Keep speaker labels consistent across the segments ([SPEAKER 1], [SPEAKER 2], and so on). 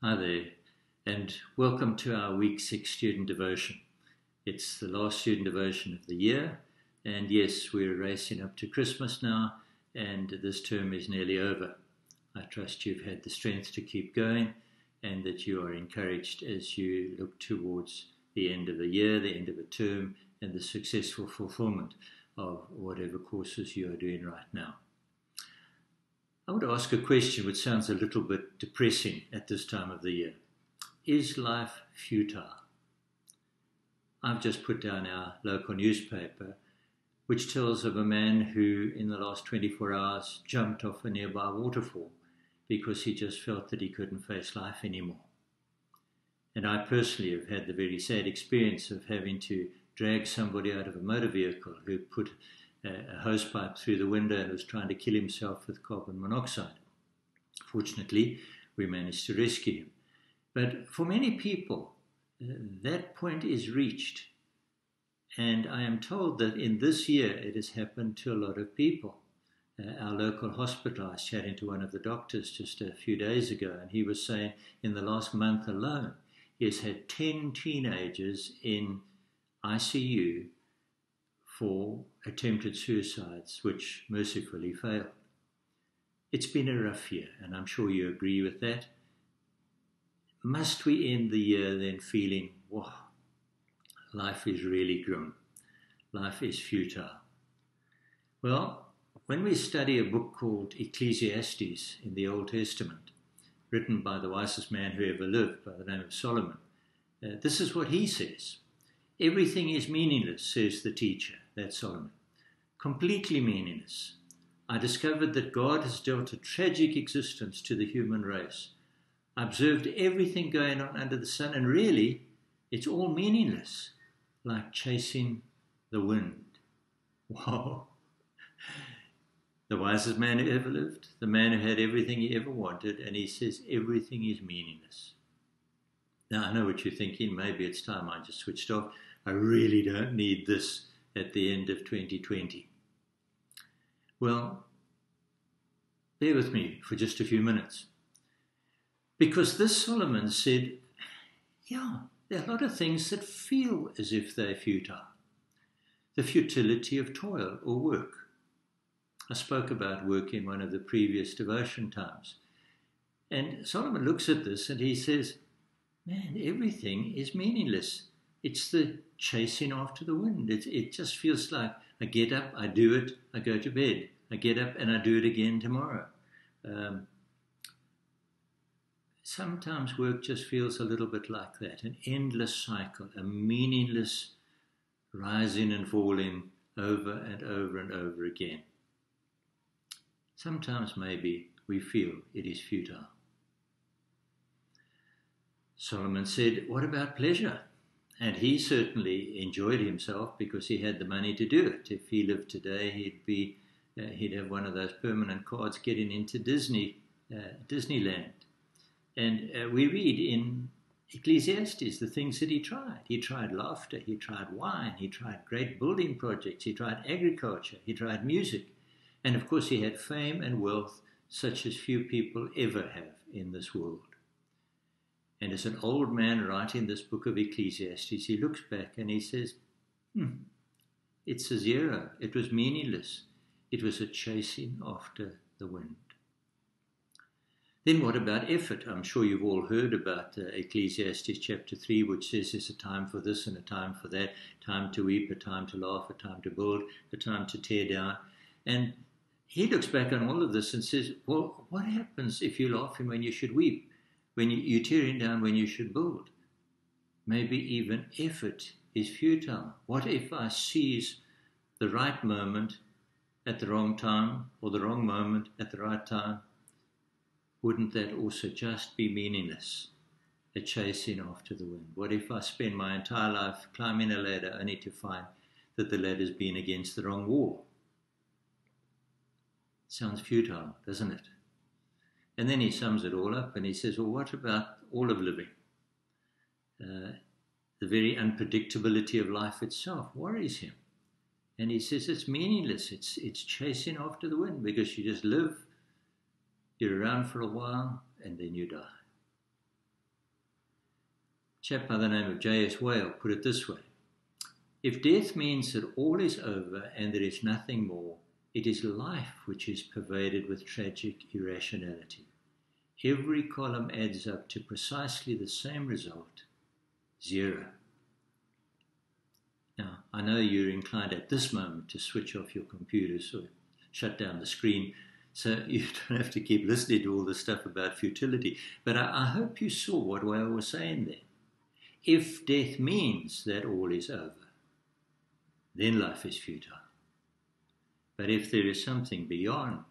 [SPEAKER 1] Hi there, and welcome to our week six student devotion. It's the last student devotion of the year, and yes, we're racing up to Christmas now, and this term is nearly over. I trust you've had the strength to keep going and that you are encouraged as you look towards the end of the year, the end of a term, and the successful fulfillment of whatever courses you are doing right now. I would ask a question which sounds a little bit depressing at this time of the year. Is life futile? I've just put down our local newspaper, which tells of a man who, in the last 24 hours, jumped off a nearby waterfall because he just felt that he couldn't face life anymore. And I personally have had the very sad experience of having to drag somebody out of a motor vehicle who put a hosepipe through the window and was trying to kill himself with carbon monoxide. Fortunately, we managed to rescue him. But for many people, uh, that point is reached. And I am told that in this year it has happened to a lot of people. Uh, our local hospital, I was chatting to one of the doctors just a few days ago, and he was saying in the last month alone, he has had 10 teenagers in ICU for attempted suicides, which mercifully failed. It's been a rough year, and I'm sure you agree with that. Must we end the year then feeling, wow, life is really grim, life is futile? Well, when we study a book called Ecclesiastes in the Old Testament, written by the wisest man who ever lived by the name of Solomon, uh, this is what he says. Everything is meaningless, says the teacher, that's Solomon. Completely meaningless. I discovered that God has dealt a tragic existence to the human race. I observed everything going on under the sun, and really, it's all meaningless, like chasing the wind. Wow. The wisest man who ever lived, the man who had everything he ever wanted, and he says everything is meaningless. Now, I know what you're thinking. Maybe it's time I just switched off. I really don't need this at the end of 2020. Well, bear with me for just a few minutes. Because this Solomon said, yeah, there are a lot of things that feel as if they're futile. The futility of toil or work. I spoke about work in one of the previous devotion times. And Solomon looks at this and he says, Man, everything is meaningless. It's the chasing after the wind. It, it just feels like I get up, I do it, I go to bed. I get up and I do it again tomorrow. Um, sometimes work just feels a little bit like that an endless cycle, a meaningless rising and falling over and over and over again. Sometimes maybe we feel it is futile. Solomon said, What about pleasure? And he certainly enjoyed himself because he had the money to do it. If he lived today, he'd be uh, he'd have one of those permanent cards getting into Disney uh, Disneyland. And uh, we read in Ecclesiastes the things that he tried. He tried laughter, he tried wine, he tried great building projects, he tried agriculture, he tried music, and of course he had fame and wealth such as few people ever have in this world. And as an old man writing this book of Ecclesiastes, he looks back and he says, hmm, it's a zero. It was meaningless. It was a chasing after the wind. Then what about effort? I'm sure you've all heard about uh, Ecclesiastes chapter 3, which says there's a time for this and a time for that, time to weep, a time to laugh, a time to build, a time to tear down. And he looks back on all of this and says, well, what happens if you're laughing when you should weep? When you, you're tearing down when you should build. Maybe even effort is futile. What if I seize the right moment at the wrong time or the wrong moment at the right time? Wouldn't that also just be meaningless? A chasing after the wind. What if I spend my entire life climbing a ladder only to find that the ladder's been against the wrong wall? Sounds futile, doesn't it? And then he sums it all up and he says, Well, what about all of living? Uh, the very unpredictability of life itself worries him. And he says it's meaningless. It's, it's chasing after the wind because you just live, you're around for a while, and then you die. chap by the name of J.S. Whale put it this way If death means that all is over and there is nothing more, it is life which is pervaded with tragic irrationality. Every column adds up to precisely the same result zero. Now, I know you're inclined at this moment to switch off your computers or shut down the screen so you don't have to keep listening to all the stuff about futility. But I, I hope you saw what I was saying there. If death means that all is over, then life is futile. But if there is something beyond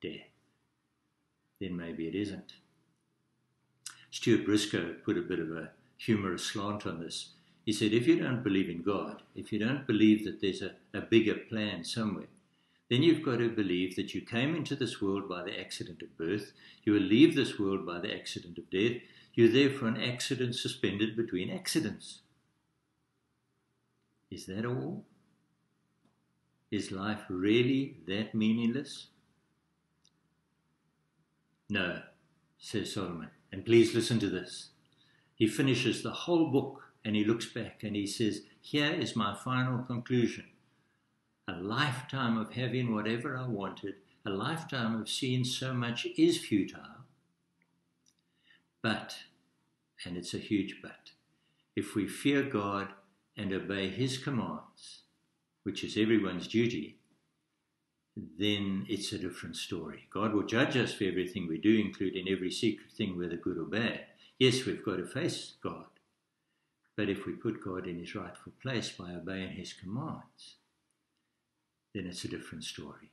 [SPEAKER 1] death, then maybe it isn't. Stuart Briscoe put a bit of a humorous slant on this. He said, if you don't believe in God, if you don't believe that there's a, a bigger plan somewhere, then you've got to believe that you came into this world by the accident of birth, you will leave this world by the accident of death, you're there for an accident suspended between accidents. Is that all? Is life really that meaningless? No, says Solomon. And please listen to this. He finishes the whole book and he looks back and he says, Here is my final conclusion. A lifetime of having whatever I wanted, a lifetime of seeing so much is futile. But, and it's a huge but, if we fear God and obey His commands, which is everyone's duty, then it's a different story. God will judge us for everything we do, including every secret thing, whether good or bad. Yes, we've got to face God. But if we put God in his rightful place by obeying his commands, then it's a different story.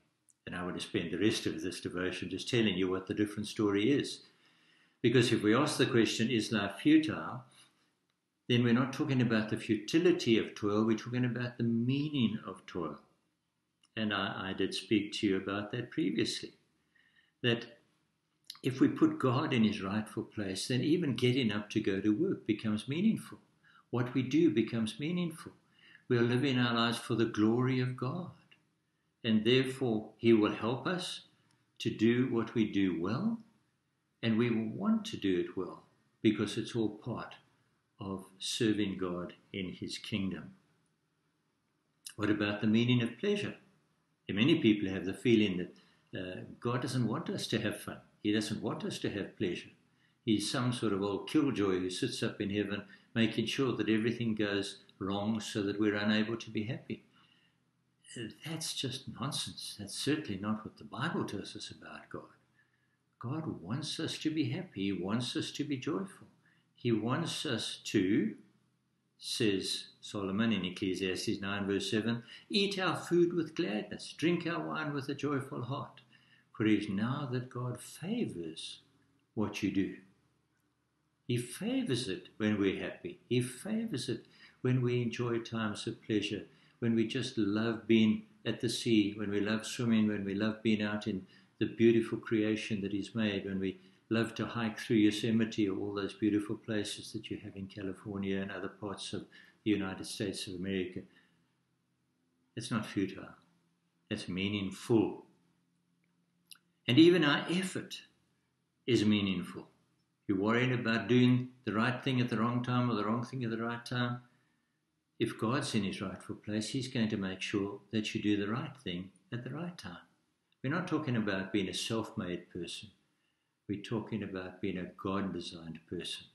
[SPEAKER 1] And I want to spend the rest of this devotion just telling you what the different story is. Because if we ask the question, is life futile? then we're not talking about the futility of toil, we're talking about the meaning of toil. And I, I did speak to you about that previously. That if we put God in his rightful place, then even getting up to go to work becomes meaningful. What we do becomes meaningful. We are living our lives for the glory of God. And therefore, he will help us to do what we do well, and we will want to do it well because it's all part of serving God in his kingdom. What about the meaning of pleasure? Many people have the feeling that uh, God doesn't want us to have fun. He doesn't want us to have pleasure. He's some sort of old killjoy who sits up in heaven making sure that everything goes wrong so that we're unable to be happy. That's just nonsense. That's certainly not what the Bible tells us about God. God wants us to be happy. He wants us to be joyful. He wants us to, says Solomon in Ecclesiastes 9, verse 7, eat our food with gladness, drink our wine with a joyful heart, for it is now that God favors what you do. He favors it when we're happy. He favors it when we enjoy times of pleasure, when we just love being at the sea, when we love swimming, when we love being out in the beautiful creation that He's made, when we love to hike through Yosemite or all those beautiful places that you have in California and other parts of the United States of America. It's not futile, it's meaningful. And even our effort is meaningful. You're worried about doing the right thing at the wrong time or the wrong thing at the right time. If God's in his rightful place, he's going to make sure that you do the right thing at the right time. We're not talking about being a self made person we're talking about being a God designed person.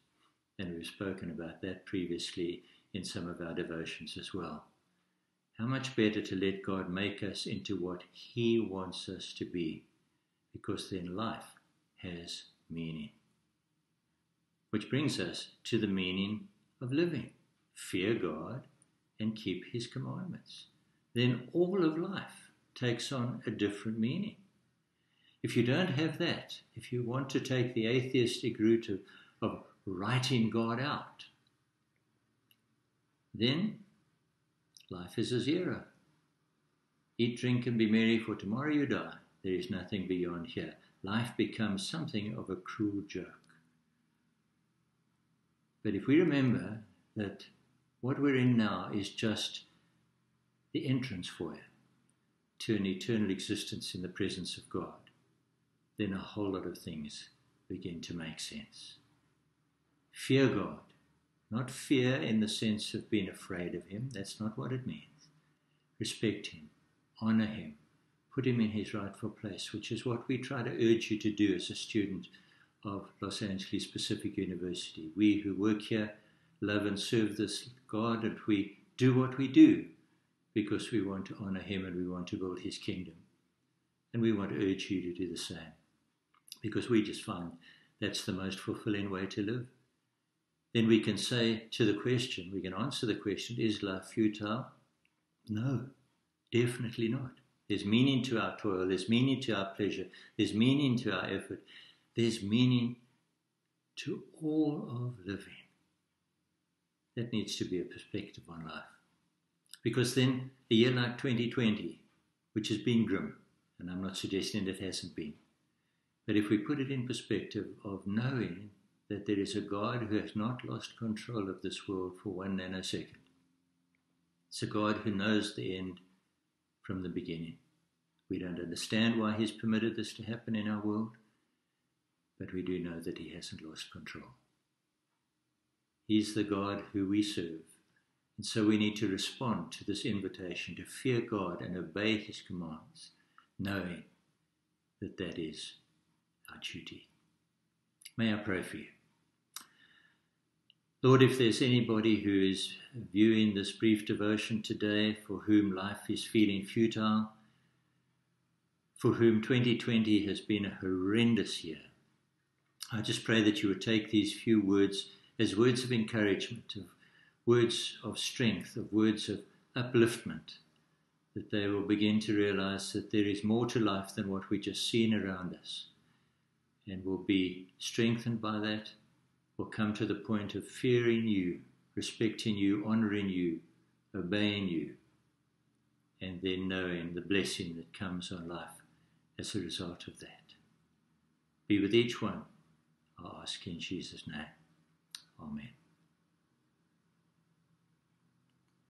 [SPEAKER 1] And we've spoken about that previously in some of our devotions as well. How much better to let God make us into what He wants us to be, because then life has meaning. Which brings us to the meaning of living fear God and keep His commandments. Then all of life takes on a different meaning. If you don't have that, if you want to take the atheistic route of, of writing God out, then life is a zero. Eat, drink, and be merry, for tomorrow you die. There is nothing beyond here. Life becomes something of a cruel joke. But if we remember that what we're in now is just the entrance foyer to an eternal existence in the presence of God, then a whole lot of things begin to make sense. Fear God Not fear in the sense of being afraid of him. That's not what it means. Respect him, honor him, put him in his rightful place, which is what we try to urge you to do as a student of Los Angeles Pacific University. We who work here love and serve this God, and we do what we do because we want to honor him and we want to build his kingdom. And we want to urge you to do the same because we just find that's the most fulfilling way to live. Then we can say to the question, we can answer the question, is life futile? No, definitely not. There's meaning to our toil, there's meaning to our pleasure, there's meaning to our effort, there's meaning to all of living. That needs to be a perspective on life. Because then a year like 2020, which has been grim, and I'm not suggesting it hasn't been, but if we put it in perspective of knowing that there is a God who has not lost control of this world for one nanosecond, it's a God who knows the end from the beginning. We don't understand why He's permitted this to happen in our world, but we do know that He hasn't lost control. He's the God who we serve. And so we need to respond to this invitation to fear God and obey His commands, knowing that that is our duty. May I pray for you? Lord, if there's anybody who is viewing this brief devotion today for whom life is feeling futile, for whom 2020 has been a horrendous year, I just pray that you would take these few words as words of encouragement, of words of strength, of words of upliftment, that they will begin to realize that there is more to life than what we just seen around us, and will be strengthened by that will come to the point of fearing you, respecting you, honoring you, obeying you, and then knowing the blessing that comes on life as a result of that. Be with each one, I ask in Jesus' name. Amen.